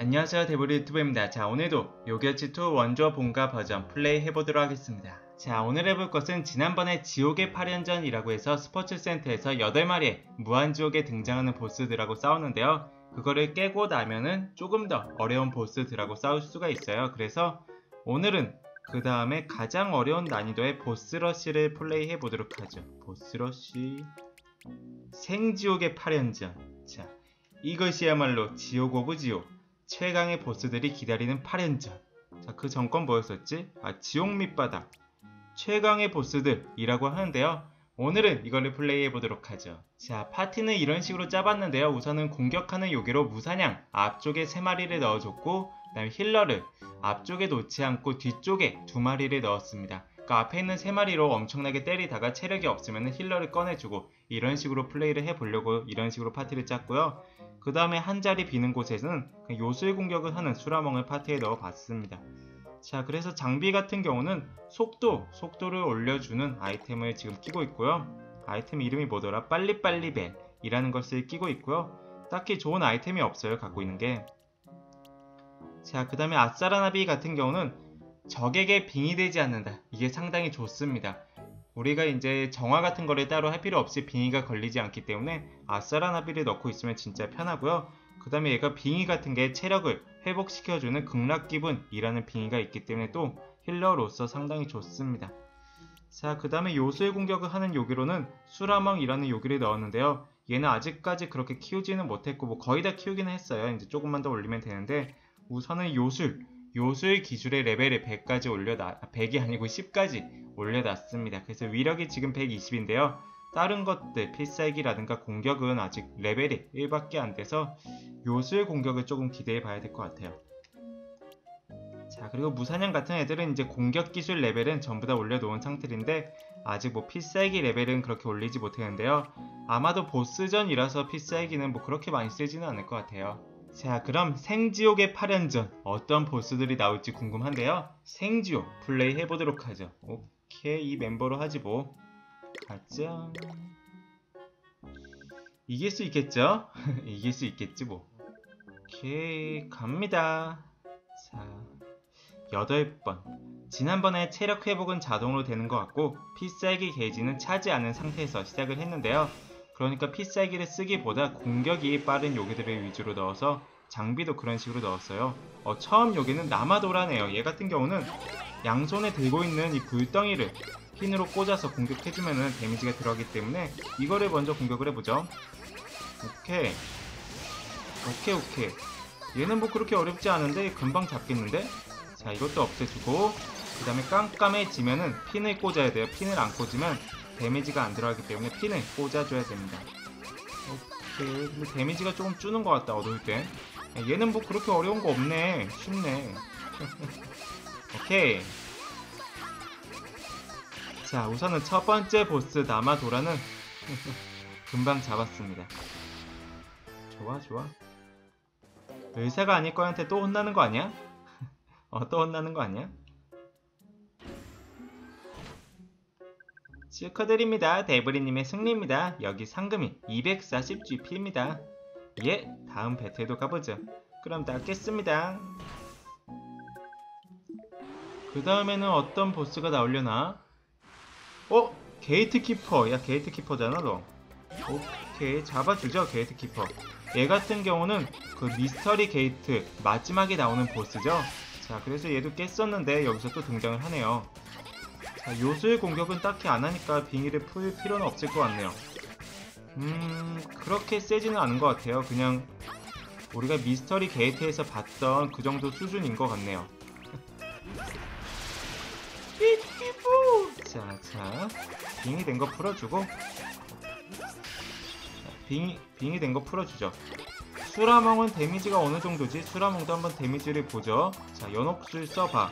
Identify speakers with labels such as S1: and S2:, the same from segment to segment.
S1: 안녕하세요 데브리 유튜브입니다. 자 오늘도 요결치2 원조 본가 버전 플레이 해보도록 하겠습니다. 자 오늘 해볼 것은 지난번에 지옥의 8연전이라고 해서 스포츠센터에서 8마리의 무한지옥에 등장하는 보스들하고 싸우는데요. 그거를 깨고 나면은 조금 더 어려운 보스들하고 싸울 수가 있어요. 그래서 오늘은 그 다음에 가장 어려운 난이도의 보스러쉬를 플레이 해보도록 하죠. 보스러쉬 생지옥의 8연전 자 이것이야말로 지옥 of 지옥 최강의 보스들이 기다리는 8연전. 자 그 전건 뭐였었지? 아 지옥 밑바닥. 최강의 보스들이라고 하는데요. 오늘은 이걸로 플레이해 보도록 하죠. 자 파티는 이런 식으로 짜봤는데요. 우선은 공격하는 요괴로 무사냥 앞쪽에 3마리를 넣어줬고 그 다음에 healer를 앞쪽에 놓지 않고 뒤쪽에 2마리를 넣었습니다 그 앞에 있는 3마리로 엄청나게 때리다가 체력이 없으면 healer를 꺼내주고 이런 식으로 플레이를 해보려고 이런 식으로 파티를 짰고요. 그 다음에 한 자리 비는 곳에는 요술 공격을 하는 수라멍을 파티에 넣어봤습니다. 자 그래서 장비 같은 경우는 속도, 속도를 올려주는 아이템을 지금 끼고 있고요. 아이템 이름이 뭐더라? 빨리빨리 벨이라는 것을 끼고 있고요. 딱히 좋은 아이템이 없어요. 갖고 있는 게. 자 그 다음에 아싸라나비 같은 경우는 적에게 빙이 되지 않는다. 이게 상당히 좋습니다. 우리가 이제 정화 같은 거를 따로 할 필요 없이 빙의가 걸리지 않기 때문에 아싸라나비를 넣고 있으면 진짜 편하고요. 그 다음에 얘가 빙의 같은 게 체력을 회복시켜주는 극락기분이라는 빙의가 있기 때문에 또 힐러로서 상당히 좋습니다. 자, 그 다음에 요술 공격을 하는 요기로는 수라멍이라는 요기를 넣었는데요. 얘는 아직까지 그렇게 키우지는 못했고 뭐 거의 다 키우기는 했어요. 이제 조금만 더 올리면 되는데 우선은 요술, 요술 기술의 레벨을 100까지 올려놨, 100이 아니고 10까지 올려놨습니다. 그래서 위력이 지금 120인데요. 다른 것들, 필살기라든가 공격은 아직 레벨이 1밖에 안 돼서 요술 공격을 조금 기대해 봐야 될 것 같아요. 자, 그리고 무사냥 같은 애들은 이제 공격 기술 레벨은 전부 다 올려놓은 상태인데 아직 뭐 필살기 레벨은 그렇게 올리지 못했는데요. 아마도 보스전이라서 필살기는 뭐 그렇게 많이 쓰지는 않을 것 같아요. 자 그럼 생지옥의 8연전 어떤 보스들이 나올지 궁금한데요. 생지옥 플레이 해보도록 하죠. 오케이 이 멤버로 하지 뭐. 가자 이길 수 있겠죠? 이길 수 있겠지 뭐. 오케이 갑니다. 자 8번. 지난번에 체력 회복은 자동으로 되는 것 같고 필살기 게이지는 차지 않은 상태에서 시작을 했는데요 그러니까 필살기를 쓰기보다 공격이 빠른 요괴들을 위주로 넣어서 장비도 그런 식으로 넣었어요. 어, 처음 요괴는 나마도라네요. 얘 같은 경우는 양손에 들고 있는 이 불덩이를 핀으로 꽂아서 공격해주면 데미지가 들어가기 때문에 이거를 먼저 공격을 해보죠. 오케이. 오케이 오케이. 얘는 뭐 그렇게 어렵지 않은데 금방 잡겠는데? 자 이것도 없애주고 그 다음에 깜깜해지면은 핀을 꽂아야 돼요. 핀을 안 꽂으면 데미지가 안 들어가기 때문에 핀을 꽂아줘야 됩니다. 오케이. 근데 데미지가 조금 주는 것 같다, 어두울 때. 얘는 뭐 그렇게 어려운 거 없네. 쉽네. 오케이. 자, 우선은 첫 번째 보스 나마도라는 금방 잡았습니다. 좋아, 좋아. 의사가 아닐 거한테 또 혼나는 거 아니야? 어, 또 혼나는 거 아니야? 축하드립니다. 데브리님의 승리입니다. 여기 상금이 240GP입니다. 예, 다음 battle도 가보죠. 그럼 낫겠습니다. 그 다음에는 어떤 보스가 나오려나? 어? 게이트키퍼. 야, 게이트키퍼잖아, 너. 오케이, 잡아주죠, 게이트키퍼. 얘 같은 경우는 그 미스터리 게이트 마지막에 나오는 보스죠? 자, 그래서 얘도 깼었는데 여기서 또 등장을 하네요. 자, 요술 공격은 딱히 안 하니까 빙의를 풀 필요는 없을 것 같네요. 음, 그렇게 세지는 않은 것 같아요. 그냥 우리가 미스터리 게이트에서 봤던 그 정도 수준인 것 같네요. 자, 자, 빙의 된 거 풀어주고, 빙의, 빙의 된 거 풀어주죠. 수라멍은 데미지가 어느 정도지? 수라멍도 한번 데미지를 보죠. 자, 연옥술 써봐.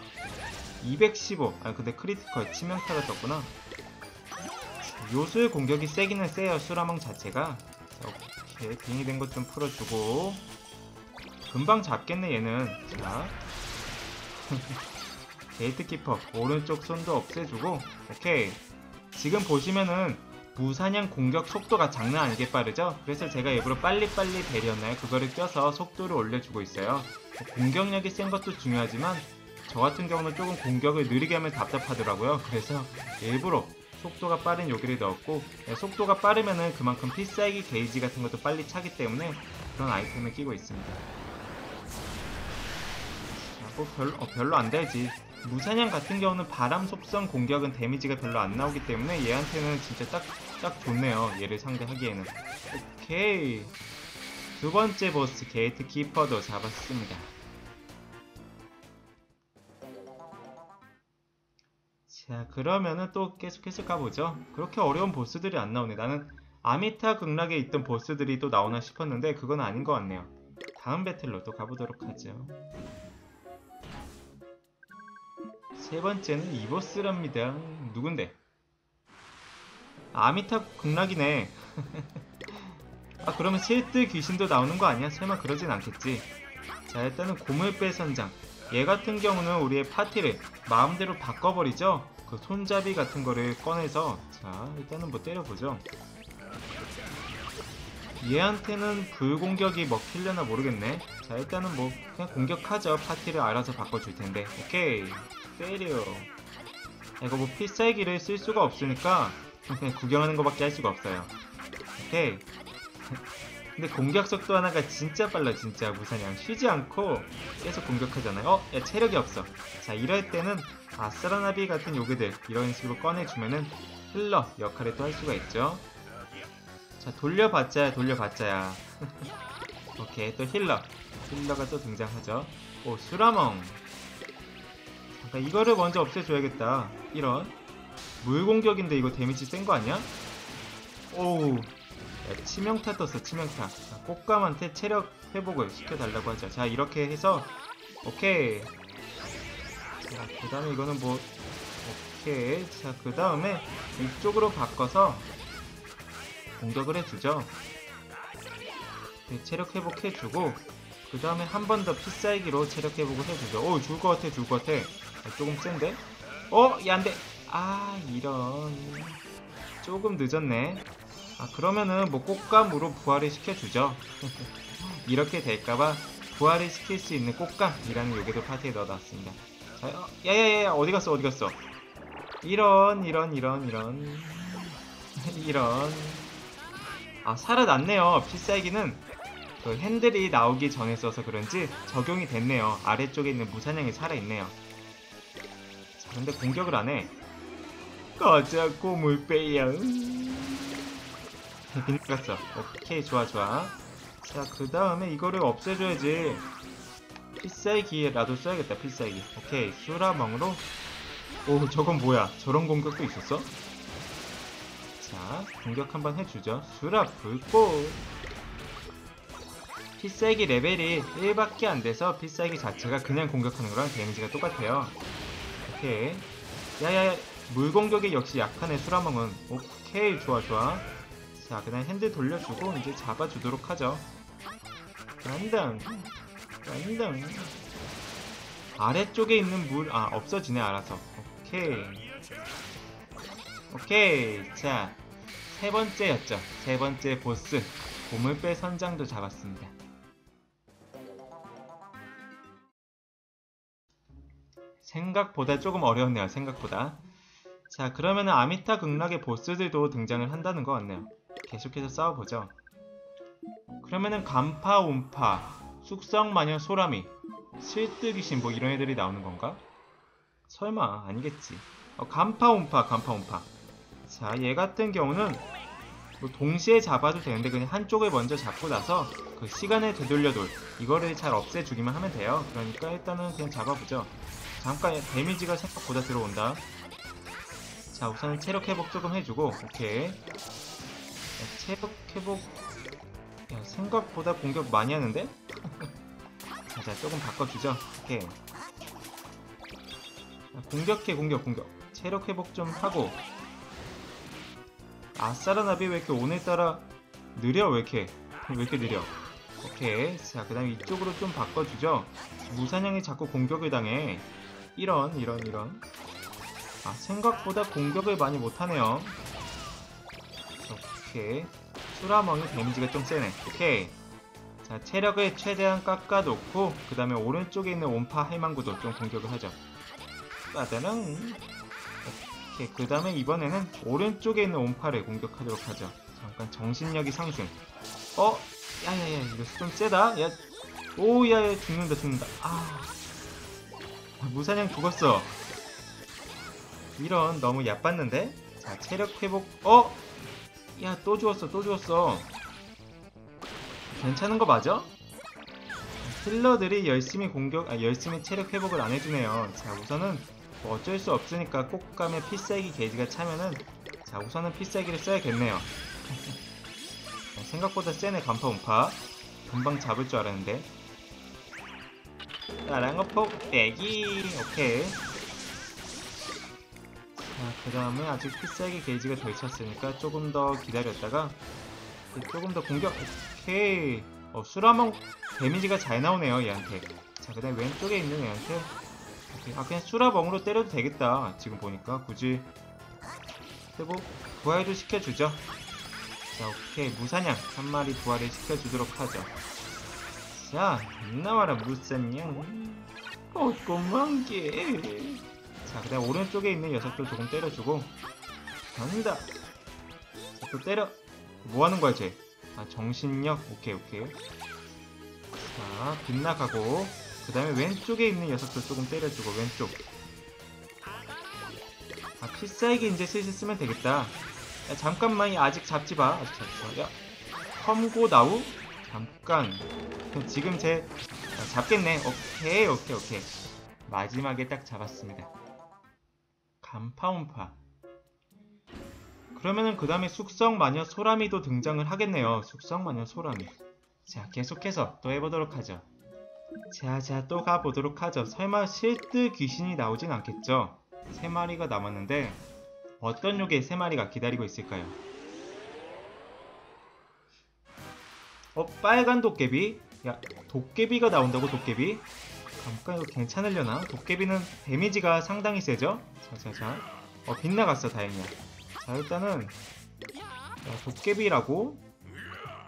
S1: 215. 아 근데 critical 치명타가 떴구나. 요술 공격이 세기는 세요. 수라멍 자체가. 오케이 빙이 된 것 좀 풀어주고 금방 잡겠네 얘는. 자 게이트키퍼 오른쪽 손도 없애주고 오케이 지금 보시면은 무사냥 공격 속도가 장난 아니게 빠르죠? 그래서 제가 일부러 빨리빨리 배렸나요? 그거를 껴서 속도를 올려주고 있어요. 뭐 공격력이 센 것도 중요하지만 저 같은 경우는 조금 공격을 느리게 하면 답답하더라고요. 그래서 일부러 속도가 빠른 여기를 넣었고 네, 속도가 빠르면은 그만큼 필살기 게이지 같은 것도 빨리 차기 때문에 그런 아이템을 끼고 있습니다. 자, 뭐 별로, 어, 별로 안 되지. 무사냥 같은 경우는 바람 속성 공격은 데미지가 별로 안 나오기 때문에 얘한테는 진짜 딱, 딱 좋네요. 얘를 상대하기에는. 오케이. 두 번째 보스 게이트 키퍼도 잡았습니다. 자, 그러면은 또 계속해서 가보죠. 그렇게 어려운 보스들이 안 나오네. 나는 아미타 극락에 있던 보스들이 또 나오나 싶었는데 그건 아닌 것 같네요. 다음 배틀로 또 가보도록 하죠. 세 번째는 이 보스랍니다. 누군데? 아미타 극락이네. 아 그러면 실드 귀신도 나오는 거 아니야? 설마 그러진 않겠지. 자 일단은 고물배 선장. 얘 같은 경우는 우리의 파티를 마음대로 바꿔버리죠. 그 손잡이 같은 거를 꺼내서 자 일단은 뭐 때려보죠. 얘한테는 불공격이 먹히려나 모르겠네. 자 일단은 뭐 그냥 공격하죠. 파티를 알아서 바꿔줄 텐데. 오케이 때려. 이거 뭐 필살기를 쓸 수가 없으니까 그냥 구경하는 거밖에 할 수가 없어요. 오케이. 근데 공격 속도 하나가 진짜 빨라 진짜 무사냥 쉬지 않고 계속 공격하잖아요 어? 야 체력이 없어 자 이럴 때는 아스라나비 같은 요괴들 이런 식으로 꺼내주면은 healer 역할을 또 할 수가 있죠. 자 돌려봤자야 돌려봤자야. 오케이 또 healer. healer가 또 등장하죠. 오 수라멍. 잠깐 이거를 먼저 없애줘야겠다. 이런. 물공격인데 이거 데미지 센 거 아니야? 오우 야, 치명타 떴어 치명타. 자, 꽃감한테 체력 회복을 시켜달라고 하죠 자 이렇게 해서 오케이 자 그 다음에 이거는 뭐 오케이. 자 그 다음에 이쪽으로 바꿔서 공격을 해주죠. 네, 체력 회복해주고 그 다음에 한 번더 필살기로 체력 회복을 해주죠. 오 죽을 것 같아 죽을 것 같아. 아, 조금 센데? 어? 야 안 돼. 아 이런. 조금 늦었네. 아 그러면은 뭐 꽃감으로 부활을 시켜주죠. 이렇게 될까봐 부활을 시킬 수 있는 꽃감이라는 요괴도 파티에 넣어놨습니다 자, 어, 야야야 어디 갔어 어디 갔어? 이런 이런 이런 이런. 이런. 아 살아났네요. 필살기는. 그 핸들이 나오기 전에 써서 그런지 적용이 됐네요. 아래쪽에 있는 무사냥이 살아있네요. 자 근데 공격을 안해. 가자 꼬물빼야. 빗났어. 오케이 좋아 좋아. 자 그 다음에 이거를 없애줘야지 필살기라도 써야겠다 필살기. 오케이 수라멍으로. 오 저건 뭐야? 저런 공격도 있었어? 자 공격 한번 해주죠. 수라 불꽃. 필살기 레벨이 1밖에 안 돼서 필살기 자체가 그냥 공격하는 거랑 데미지가 똑같아요. 오케이. 야야야 물공격이 역시 약하네 수라멍은. 오케이 좋아 좋아. 자 그다음 핸들 돌려주고 이제 잡아주도록 하죠. 간당 간당 아래쪽에 있는 물 아 없어지네 알아서. 오케이. 오케이. 자 세 번째였죠. 세 번째 보스 보물배 선장도 잡았습니다. 생각보다 조금 어려웠네요 생각보다. 자 그러면은 아미타 극락의 보스들도 등장을 한다는 것 같네요. 계속해서 싸워보죠. 그러면은 간파 온파 숙성마녀 소라미. 실뜨귀신 뭐 이런 애들이 나오는 건가? 설마 아니겠지. 어, 간파 온파 간파 온파. 자 얘 같은 경우는 뭐 동시에 잡아도 되는데 그냥 한쪽을 먼저 잡고 나서 그 시간을 되돌려돌 이거를 잘 없애주기만 하면 돼요. 그러니까 일단은 그냥 잡아보죠. 잠깐 데미지가 생각보다 들어온다. 자 우선은 체력 회복 조금 해주고 오케이. 야, 체력 회복. 야, 생각보다 공격 많이 하는데? 자, 자 조금 바꿔주죠? 오케이. 야, 공격해 공격 공격. 체력 회복 좀 하고. 아싸라나비 왜 이렇게 오늘따라 느려? 왜 이렇게? 왜 이렇게 느려? 오케이. 자그 다음에 이쪽으로 좀 바꿔주죠? 무사냥이 자꾸 공격을 당해. 이런 이런 이런. 아 생각보다 공격을 많이 못하네요. 오케이. 수라멍이 데미지가 좀 세네. 오케이. 자, 체력을 최대한 깎아놓고, 그 다음에 오른쪽에 있는 온파 해망구도 좀 공격을 하죠. 빠다랑. 오케이. 그 다음에 이번에는 오른쪽에 있는 온파를 공격하도록 하죠. 잠깐 정신력이 상승. 어? 야야야, 이거 좀 세다? 야, 오, 야, 야, 죽는다, 죽는다. 아. 무사냥 죽었어. 이런, 너무 얕봤는데? 자, 체력 회복, 어? 야, 또 죽었어, 또 죽었어. 괜찮은 거 맞아? 힐러들이 열심히 공격, 아, 열심히 체력 회복을 안 해주네요. 자, 우선은 뭐 어쩔 수 없으니까 꽃감에 필살기 게이지가 차면은, 자, 우선은 필살기를 써야겠네요. 생각보다 세네, 간파 음파. 금방 잡을 줄 알았는데. 나랑어폭 대기, 오케이. 자, 그 다음에 아직 필살기 게이지가 덜 찼으니까 조금 더 기다렸다가 조금 더 공격 오케이 어, 수라몽 데미지가 잘 나오네요 얘한테. 자 그 다음에 왼쪽에 있는 얘한테. 오케이. 아 그냥 수라멍으로 때려도 되겠다 지금 보니까. 굳이. 그리고 부활도 시켜주죠. 자 오케이. 무사냥. 한 마리 부활을 시켜주도록 하죠. 자 나와라 무사냥. 어 꼬망개 자, 그 다음 오른쪽에 있는 녀석도 조금 때려주고. 간다. 자, 또 때려. 뭐 하는 거야, 쟤? 아, 정신력. 오케이, 오케이. 자, 빗나가고 그 다음에 왼쪽에 있는 녀석도 조금 때려주고 왼쪽. 아, 필살기 이제 슬슬 쓰면 되겠다. 야, 잠깐만, 아직 잡지 마. 아직 잡지 마. 야, 험고 나우? 잠깐. 지금 쟤 아, 잡겠네. 오케이, 오케이, 오케이. 마지막에 딱 잡았습니다. 간파운파 그러면은 그 다음에 숙성 마녀 소라미도 등장을 하겠네요. 숙성 마녀 소라미. 자 계속해서 또 해보도록 하죠. 자 자 또 가보도록 하죠. 설마 실드 귀신이 나오진 않겠죠? 세 마리가 남았는데 어떤 요괴 세 마리가 기다리고 있을까요? 어 빨간 도깨비? 야 도깨비가 나온다고 도깨비? 잠깐 이거 괜찮으려나? 도깨비는 데미지가 상당히 세죠? 자자자. 어 빗나갔어 다행이야 자 일단은 야, 도깨비라고?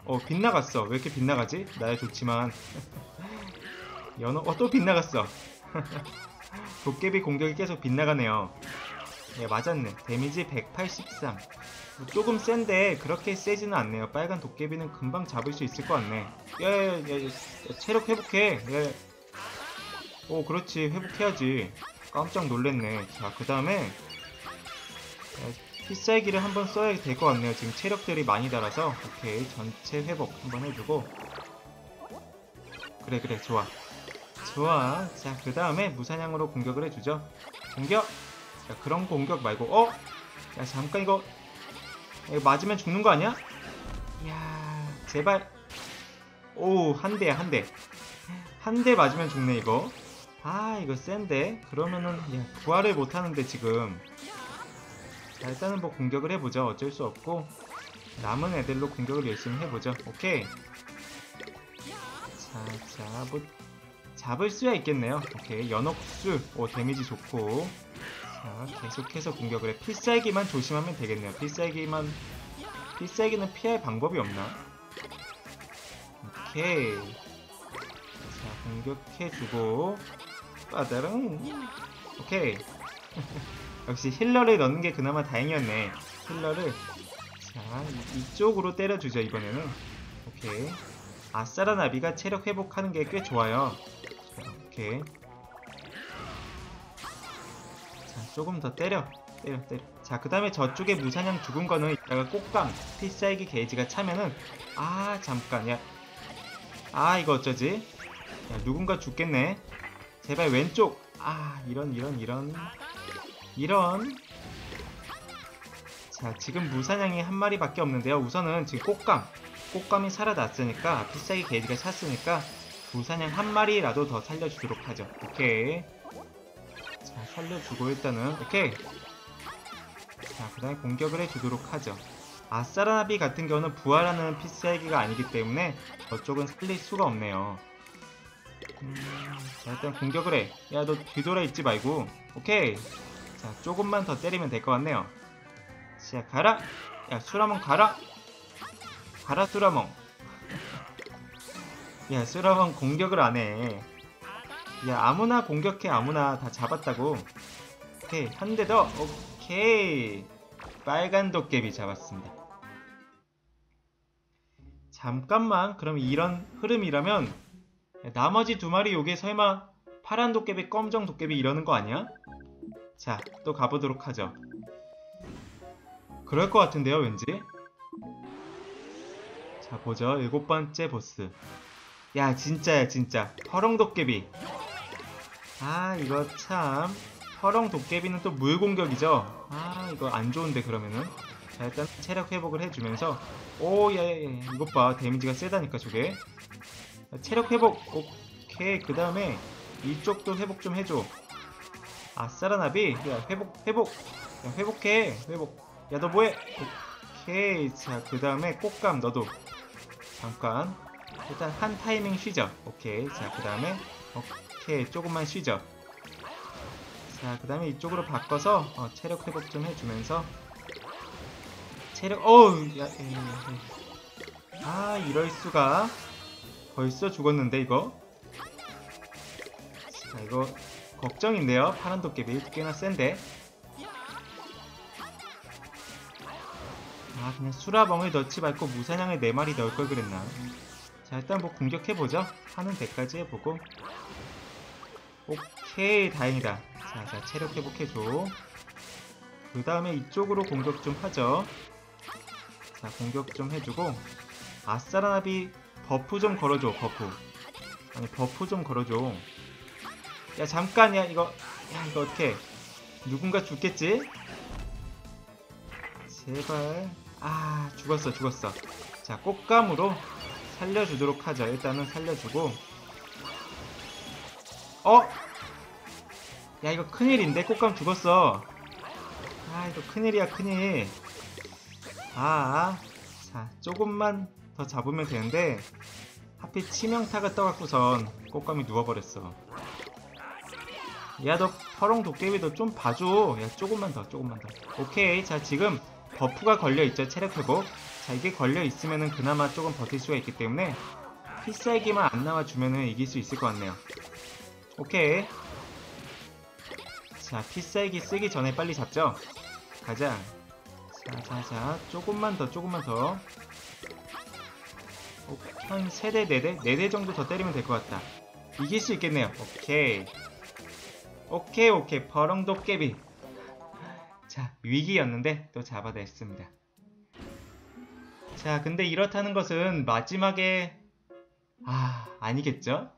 S1: 어 빗나갔어. 왜 이렇게 빗나가지? 나야 좋지만. 연어 어 또 빗나갔어. 도깨비 공격이 계속 빗나가네요. 예 맞았네. 데미지 183뭐 조금 센데 그렇게 세지는 않네요. 빨간 도깨비는 금방 잡을 수 있을 것 같네. 야야야 체력 회복해. 야, 오 그렇지. 회복해야지. 깜짝 놀랬네. 자 그 다음에 필살기를 한번 써야 될 것 같네요. 지금 체력들이 많이 달아서. 오케이 전체 회복 한번 해주고. 그래 그래 좋아. 좋아. 자그 다음에 무사냥으로 공격을 해주죠. 공격! 자 그런 공격 말고 어? 야 잠깐 이거. 이거 맞으면 죽는 거 아니야? 이야 제발. 오 한 대야 한대. 한 대 맞으면 죽네 이거. 아 이거 센데? 그러면은 야, 부활을 못하는데 지금. 자, 일단은 뭐 공격을 해보죠. 어쩔 수 없고 남은 애들로 공격을 열심히 해보죠. 오케이. 자 자 뭐 잡을 수야 있겠네요. 오케이. 연옥수. 오 데미지 좋고. 자 계속해서 공격을 해. 필살기만 조심하면 되겠네요. 필살기만 필살기는 피할 방법이 없나? 오케이. 자 공격해주고. 빠다랑 오케이 역시 힐러를 넣는 게 그나마 다행이었네. 힐러를 자 이쪽으로 때려주죠 이번에는. 오케이. 아싸라 나비가 체력 회복하는 게 꽤 좋아요. 자, 오케이. 자 조금 더 때려. 때려 때려. 자그 다음에 저쪽에 무사냥 죽은 거는 이따가 꽃감 필살기 게이지가 차면은 아 잠깐 야 아 이거 어쩌지? 야 누군가 죽겠네. 제발 왼쪽. 아 이런 이런 이런 이런. 자 지금 무사냥이 한 마리밖에 없는데요. 우선은 지금 꽃감. 꽃감이 살아났으니까 필살기 게이지가 찼으니까 무사냥 한 마리라도 더 살려주도록 하죠. 오케이. 자 살려주고 일단은 오케이. 자그 다음에 공격을 해주도록 하죠. 아싸라나비 같은 경우는 부활하는 필살기가 아니기 때문에 저쪽은 살릴 수가 없네요. 음, 자 일단 공격을 해. 야 너 뒤돌아 있지 말고. 오케이. 자 조금만 더 때리면 될 것 같네요. 자 가라. 야술 한번 가라. 가라 수라멍 야 수라멍 공격을 안해 야 아무나 공격해 아무나 다 잡았다고 오케이 한 대 더 오케이 빨간 도깨비 잡았습니다 잠깐만 그럼 이런 흐름이라면 나머지 두 마리 요게 설마 파란 도깨비 검정 도깨비 이러는 거 아니야? 자 또 가보도록 하죠. 그럴 것 같은데요 왠지? 자 보죠. 일곱 번째 보스. 야 진짜야 진짜. 퍼렁 도깨비. 아 이거 참. 퍼렁 도깨비는 또 물공격이죠? 아 이거 안 좋은데 그러면은. 자 일단 체력 회복을 해주면서. 오 야 야 야. 이것 봐. 데미지가 세다니까 저게. 자, 체력 회복 오케이. 그 다음에 이쪽도 회복 좀 해줘 아싸라 나비? 야 회복 회복. 야 회복해 회복. 야 너 뭐해? 오케이. 자그 다음에 꽃감 너도. 잠깐. 일단 한 타이밍 쉬죠 오케이. 자그 다음에 오케이. 조금만 쉬죠 자그 다음에 이쪽으로 바꿔서 어, 체력 회복 좀 해주면서. 체력 어우 야, 에, 에, 에. 아 이럴 수가. 벌써 죽었는데 이거? 자 이거 걱정인데요. 파란 도깨비 꽤나 센데. 아 그냥 수라멍을 넣지 말고 무사냥을 4마리 넣을 걸 그랬나. 자 일단 뭐 공격해보죠. 하는 데까지 해보고. 오케이 다행이다. 자, 자 체력 회복해줘. 그 다음에 이쪽으로 공격 좀 하죠. 자 공격 좀 해주고. 아스라나비 buff 좀 걸어줘 buff. 아니 buff 좀 걸어줘 야 잠깐 야. 이거 야 이거 어떻게 누군가 죽겠지? 제발. 아 죽었어 죽었어. 자 꽃감으로 살려주도록 하죠 일단은 살려주고. 어? 야 이거 큰일인데? 꽃감 죽었어. 아 이거 큰일이야 큰일. 아 자 조금만 더 잡으면 되는데 하필 치명타가 떠갖고선 꽃감이 누워버렸어 야 너 퍼렁 도깨비도 좀 봐줘. 야 조금만 더 조금만 더. 오케이. 자 지금 buff가 걸려있죠 체력 회복. 자 이게 걸려있으면은 그나마 조금 버틸 수가 있기 때문에 필살기만 안 나와주면은 이길 수 있을 것 같네요. 오케이. 자 필살기 쓰기 전에 빨리 잡죠? 가자. 자자자 조금만 더 조금만 더. 오, 한 3대 4대? 4대 정도 더 때리면 될 것 같다. 이길 수 있겠네요. 오케이 오케이 오케이. 버렁 도깨비. 자 위기였는데 또 잡아냈습니다. 자 근데 이렇다는 것은 마지막에 아 아니겠죠?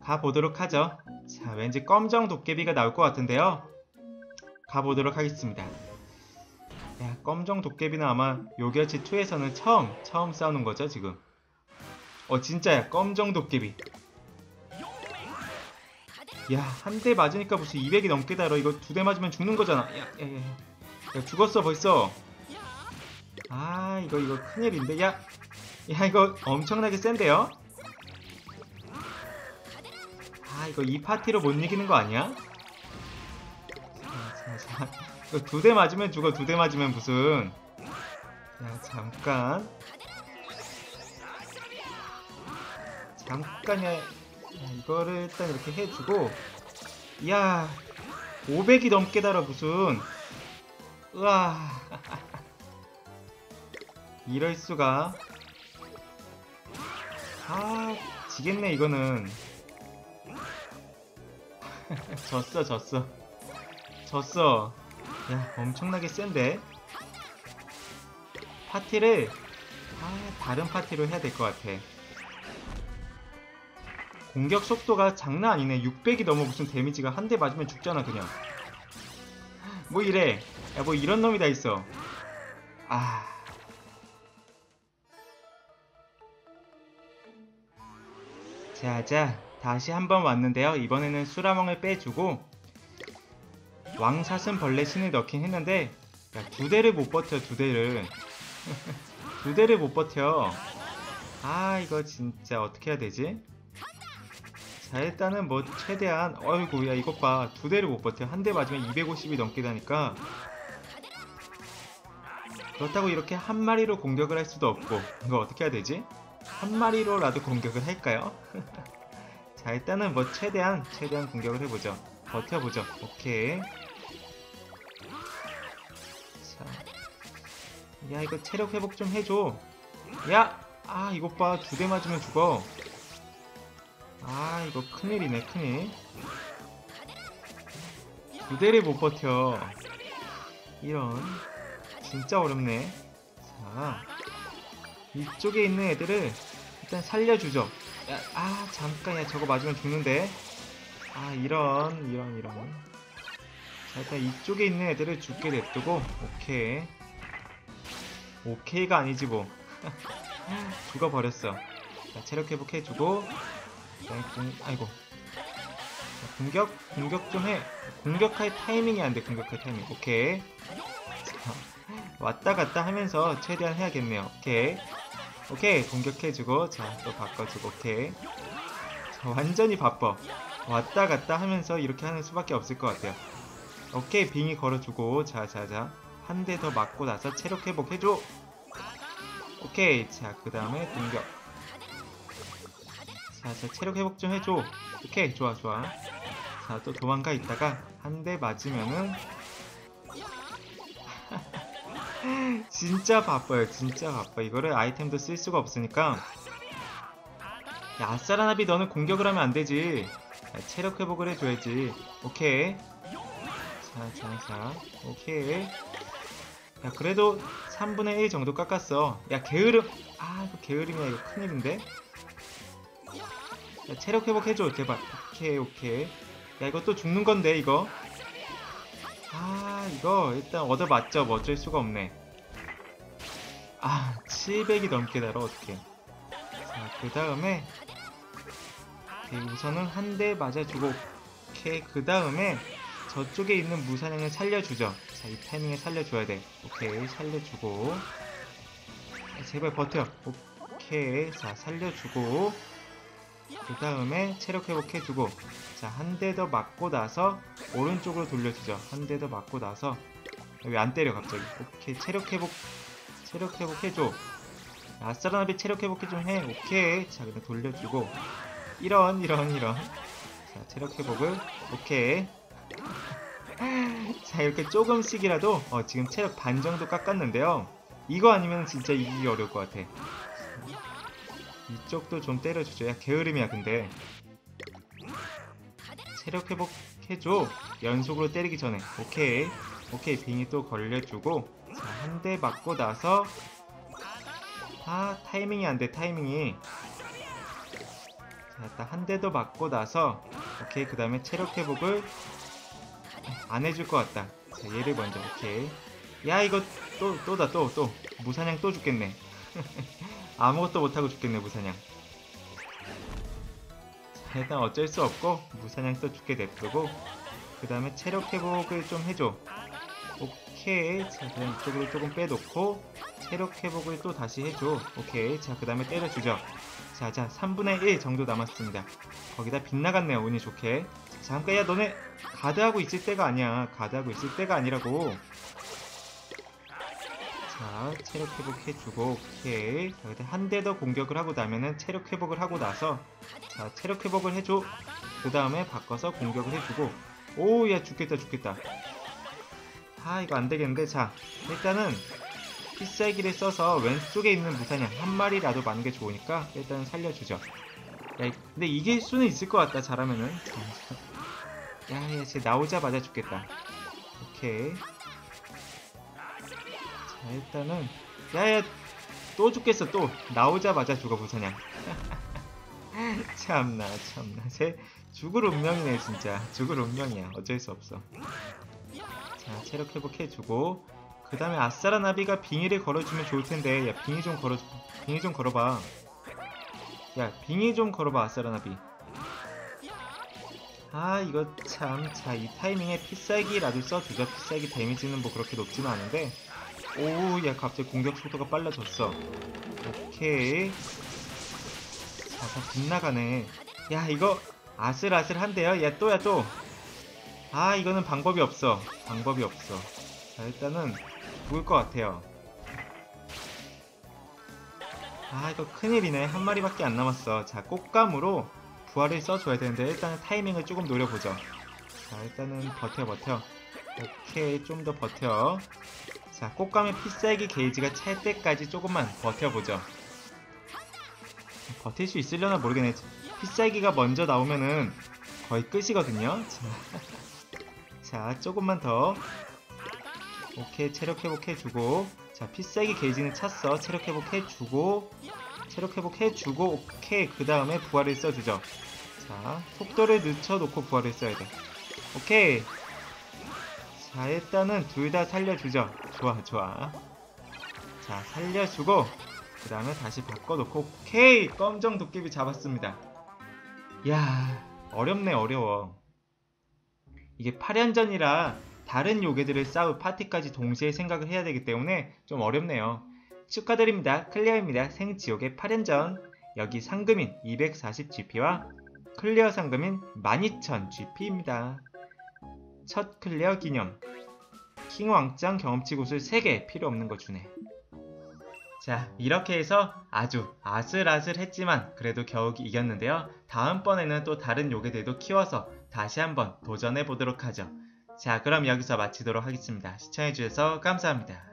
S1: 가보도록 하죠. 자 왠지 검정 도깨비가 나올 것 같은데요. 가보도록 하겠습니다. 야 검정 도깨비는 아마 요결치 2에서는 처음 처음 싸우는 거죠 지금? 어 진짜야. 검정 도깨비 야 한 대 맞으니까 무슨 200이 넘게 달어 이거 두 대 맞으면 죽는 거잖아. 야, 야, 야, 야 죽었어 벌써. 아 이거 이거 큰일인데. 야, 야 이거 엄청나게 센데요? 아 이거 이 파티로 못 이기는 거 아니야? 자. 이거 두 대 맞으면 죽어 두 대 맞으면 무슨. 야 잠깐. 잠깐 야, 야 이거를 일단 이렇게 해주고 야 500이 넘게 달아 무슨. 으아. 이럴 수가. 아 지겠네 이거는. 졌어 졌어. 졌어. 야 엄청나게 센데? 파티를 아 다른 파티로 해야 될 것 같아 공격 속도가 장난 아니네. 600이 넘어 무슨 데미지가 한 대 맞으면 죽잖아 그냥. 뭐 이래. 야 뭐 이런 놈이 다 있어. 아. 자자 다시 한번 왔는데요. 이번에는 수라멍을 빼주고 왕사슴 벌레 신을 넣긴 했는데 야, 두 대를 못 버텨 두 대를. 두 대를 못 버텨. 아 이거 진짜 어떻게 해야 되지 자 일단은 뭐 최대한 어이구 야 이것 봐. 두 대를 못 버텨. 한 대 맞으면 250이 넘게 다니까. 그렇다고 이렇게 한 마리로 공격을 할 수도 없고. 이거 어떻게 해야 되지? 한 마리로라도 공격을 할까요? 자 일단은 뭐 최대한 최대한 공격을 해보죠. 버텨보죠. 오케이. 자 야 이거 체력 회복 좀 해줘. 야! 아 이것 봐. 두 대 맞으면 죽어 아 이거 큰일이네 큰일. 두 대를 못 버텨. 이런. 진짜 어렵네. 자 이쪽에 있는 애들을 일단 살려주죠. 야, 아 잠깐 야 저거 맞으면 죽는데. 아 이런 이런 이런. 자 일단 이쪽에 있는 애들을 죽게 냅두고 오케이. 오케이가 아니지 뭐. 죽어버렸어. 자 체력 회복해주고 그다음에 공, 아이고. 자, 공격 공격 좀 해. 공격할 타이밍이 안 돼 공격할 타이밍. 오케이. 자, 왔다 갔다 하면서 최대한 해야겠네요. 오케이. 오케이. 공격해주고 자 또 바꿔주고 오케이. 자, 완전히 바빠. 왔다 갔다 하면서 이렇게 하는 수밖에 없을 것 같아요. 오케이. 빙이 걸어주고 자 자 자. 한 대 더 맞고 나서 체력 회복해줘. 오케이. 자 그 다음에 공격 자 자 체력 회복 좀 해줘. 오케이 좋아 좋아. 자 또 도망가 있다가 한 대 맞으면은 진짜 바빠요. 진짜 바빠. 이거를 아이템도 쓸 수가 없으니까. 야 아싸라나비 너는 공격을 하면 안 되지. 야, 체력 회복을 해줘야지. 오케이. 자자자. 오케이. 야 그래도 3분의 1 정도 깎았어. 야 게으름. 아 이거 게으름이야. 이거 큰일인데 야 체력 회복해줘. 제발 오케이 오케이. 야 이거 또 죽는 건데 이거? 아 이거 일단 얻어맞죠. 뭐 어쩔 수가 없네. 아 700이 넘게 달아. 어떡해. 자그 다음에 우선은 한 대 맞아주고 오케이. 그 다음에 저쪽에 있는 무사냥을 살려주죠. 자 이 타이밍에 살려줘야 돼. 오케이. 살려주고. 아, 제발 버텨. 오케이. 자 살려주고 그 다음에 체력 회복해주고 자 한 대 더 맞고 나서 오른쪽으로 돌려주죠. 한 대 더 맞고 나서 왜 안 때려 갑자기? 오케이 체력 회복 체력 회복 해줘. 아싸라나비 체력 회복해 좀해. 오케이. 자 그냥 돌려주고. 이런 이런 이런. 자 체력 회복을. 오케이. 자 이렇게 조금씩이라도 어, 지금 체력 반 정도 깎았는데요. 이거 아니면 진짜 이기기 어려울 것 같아 이쪽도 좀 때려주죠. 야 게으름이야 근데. 체력 회복해줘. 연속으로 때리기 전에. 오케이. 오케이 빙이 또 걸려주고. 자한대 맞고 나서. 아 타이밍이 안 돼 타이밍이. 자 한대 더 맞고 나서. 오케이 그 다음에 체력 회복을 안 해줄 것 같다. 자 얘를 먼저. 오케이. 야 이거 또 또다 또 또. 무사냥 또 죽겠네 아무것도 못하고 죽겠네 무사냥. 자 일단 어쩔 수 없고 무사냥 또 죽게 냅두고 그 다음에 체력 회복을 좀 해줘. 오케이. 자 그럼 이쪽으로 조금 빼놓고 체력 회복을 또 다시 해줘. 오케이. 자 그 다음에 때려주죠. 자자 3분의 1 정도 남았습니다. 거기다 빗나갔네요 운이 좋게. 자, 잠깐 야 너네 가드하고 있을 때가 아니야. 가드하고 있을 때가 아니라고 자 체력 회복해주고 오케이. 자한대 더 공격을 하고 나면은 체력 회복을 하고 나서 자 체력 회복을 해줘. 그 다음에 바꿔서 공격을 해주고. 오 야 죽겠다 죽겠다. 아 이거 안 되겠는데? 자 일단은 필살기를 써서 왼쪽에 있는 무사냥 한 마리라도 많은 게 좋으니까 일단 살려주죠. 야 근데 이길 수는 있을 것 같다 잘하면은. 야 야 쟤 나오자마자 죽겠다. 오케이. 자 일단은 야야 또 죽겠어 또. 나오자마자 죽어 무사냥. 참나 참나. 쟤 죽을 운명이네 진짜. 죽을 운명이야. 어쩔 수 없어. 자 체력 회복해주고. 그 다음에 아싸라 나비가 빙의를 걸어주면 좋을텐데. 야 빙의 좀 걸어 빙의 좀 걸어봐. 야 빙의 좀 걸어봐 아싸라 나비. 아 이거 참. 자 이 타이밍에 필살기라도 써주죠 필살기 데미지는 뭐 그렇게 높지는 않은데 오우 야 갑자기 공격 속도가 빨라졌어. 오케이. 자다 빗나가네. 야 이거 아슬아슬한데요? 야 또야 또. 아 이거는 방법이 없어. 방법이 없어. 자 일단은 죽을 것 같아요. 아 이거 큰일이네. 한 마리밖에 안 남았어. 자 꽃감으로 부활을 써줘야 되는데 일단은 타이밍을 조금 노려보죠. 자 일단은 버텨 버텨. 오케이 좀 더 버텨 자 꽃감의 피살기 게이지가 찰 때까지 조금만 버텨보죠. 버틸 수 있으려나 모르겠네. 피살기가 먼저 나오면은 거의 끝이거든요. 자, 자 조금만 더. 오케이 체력 회복해주고. 자 피살기 게이지는 찼어. 체력 회복해주고. 체력 회복해주고 오케이. 그 다음에 부활을 써주죠. 자 속도를 늦춰놓고 부활을 써야 돼. 오케이 자 일단은 둘 다 살려주죠. 좋아 좋아. 자 살려주고 그 다음에 다시 바꿔놓고 오케이! 검정 도깨비 잡았습니다. 야 어렵네 어려워. 이게 8연전이라 다른 요괴들을 싸울 파티까지 동시에 생각을 해야 되기 때문에 좀 어렵네요. 축하드립니다. 클리어입니다. 생지옥의 8연전. 여기 상금인 240GP와 clear 상금인 12000GP입니다 첫 clear 기념. 킹왕짱 경험치 구슬 3개 필요 없는 거 주네. 자 이렇게 해서 아주 아슬아슬했지만 그래도 겨우 이겼는데요. 다음번에는 또 다른 요괴들도 키워서 다시 한번 도전해 보도록 하죠. 자 그럼 여기서 마치도록 하겠습니다. 시청해주셔서 감사합니다